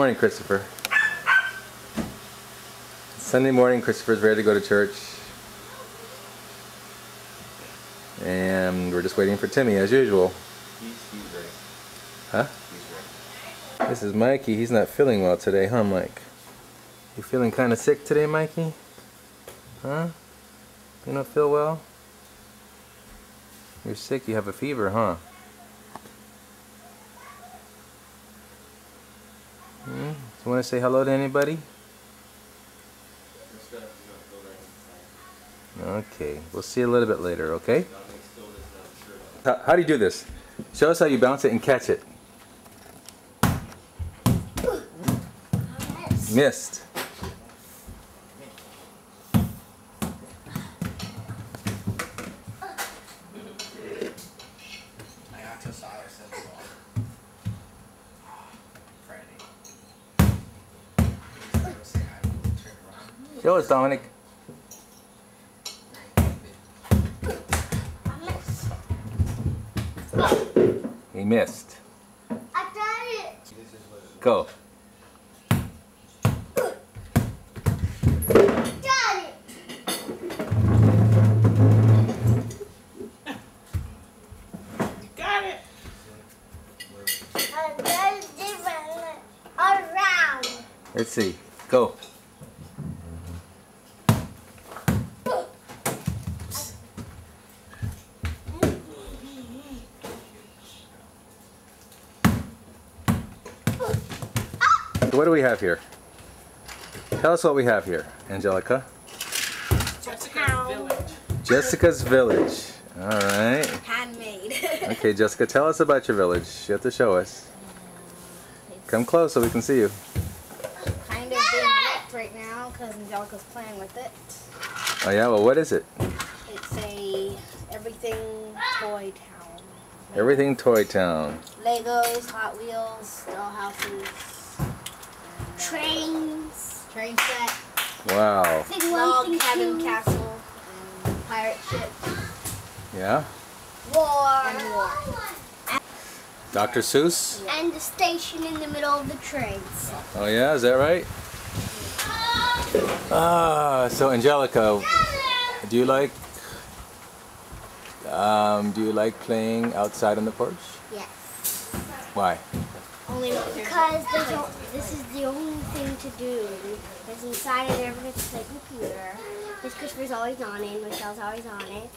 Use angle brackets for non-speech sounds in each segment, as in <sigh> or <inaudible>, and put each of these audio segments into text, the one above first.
morning, Christopher. Sunday morning, Christopher's ready to go to church. And we're just waiting for Timmy, as usual. He's, he's ready. Huh? He's ready. This is Mikey. He's not feeling well today, huh, Mike? You feeling kind of sick today, Mikey? Huh? You don't feel well? You're sick. You have a fever, huh? You want to say hello to anybody? Let's go. Let's go. Go right inside. Okay. We'll see you a little bit later, okay? Nothing still does not sure. How, how do you do this? Show us how you bounce it and catch it. Missed. I got to Silas and Friday. He's gonna say I will turn around. Show us, Dominic. He missed. I got it. This is what it Go. Got it. I got different around. Let's see. Go. What do we have here? Tell us what we have here, Angelica. Jessica's Village. All right. Handmade. <laughs> Okay, Jessica, tell us about your village. You have to show us. Come close so we can see you. kind of being wrecked right now because Angelica's playing with it. Oh yeah, well what is it? It's a everything toy town. Everything Toy Town. Legos, Hot Wheels, doll houses, trains, train set, Wow. log cabin castle, and pirate ship, Yeah? war, and war. Dr. Seuss? And the station in the middle of the trains. Oh yeah, is that right? Ah, so Angelica, do you like um, do you like playing outside on the porch? Yes. Why? Only because there's o- this is the only thing to do. Because inside of there, it's the computer. Miss Christopher's always on it. Michelle's always on it.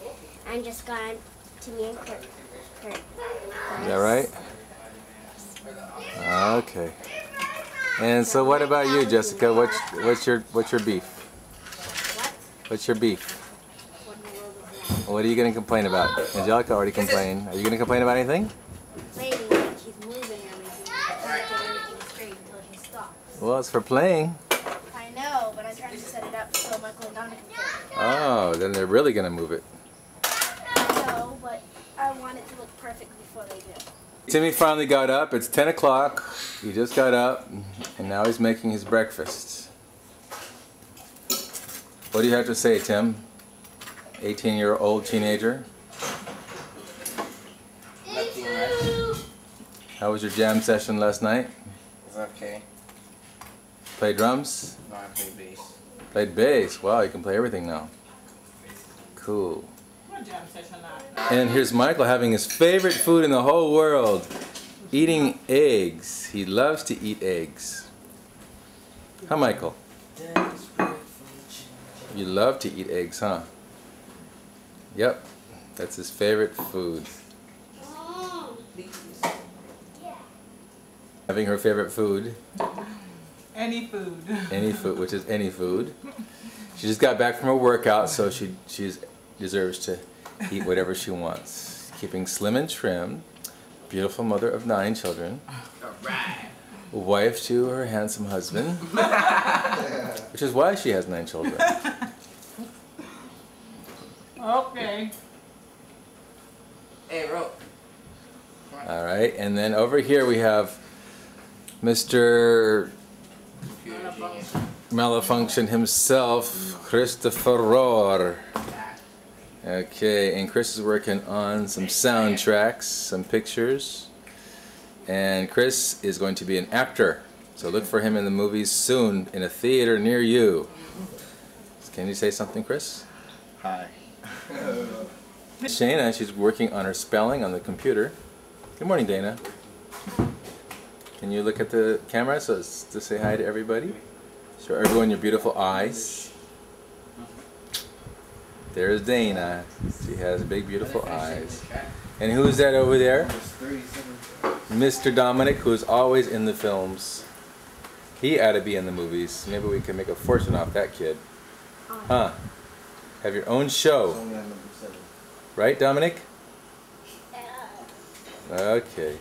And just gone to me and Kurt. Kurt. Is that right? Okay. And so what about you, Jessica? What's what's your what's your beef? What's your beef? What in the world is that? What are you gonna complain about? Angelica already complained. Are you gonna complain about anything? Maybe like he's moving everything. I can't get anything straight until he stops. Well, it's for playing. I know, but I'm trying to set it up so Michael and Donna can play. Oh, then they're really gonna move it. I know, but I want it to look perfect before they do. Timmy finally got up. It's 10 o'clock. He just got up, and now he's making his breakfast. What do you have to say, Tim? 18 year old teenager. Nothing much. How was your jam session last night? It's okay. Played drums? No, I play bass. Played bass. Wow, you can play everything now. Cool. And here's Michael having his favorite food in the whole world eating eggs. He loves to eat eggs. Huh, Michael? You love to eat eggs, huh? Yep, that's his favorite food. Mm. Having her favorite food, Any food. <laughs> any food, which is any food. She just got back from a workout, so she she's deserves to eat whatever she wants. Keeping slim and trim, beautiful mother of nine children, Alright. wife to her handsome husband, <laughs> which is why she has nine children. Okay. Hey, bro. All right, and then over here we have Mr. Malfunction himself, Christopher Rohr. Okay, and Chris is working on some soundtracks, some pictures. And Chris is going to be an actor. So look for him in the movies soon in a theater near you. Can you say something, Chris? Hi. <laughs> Shana, she's working on her spelling on the computer. Good morning, Dana. Can you look at the camera so as to say hi to everybody? Show everyone your beautiful eyes. There's Dana. She has big, beautiful eyes. And who's that over there? Mr. Dominic, who's always in the films. He ought to be in the movies. Maybe we can make a fortune off that kid. Huh? Have your own show. Right, Dominic? Okay.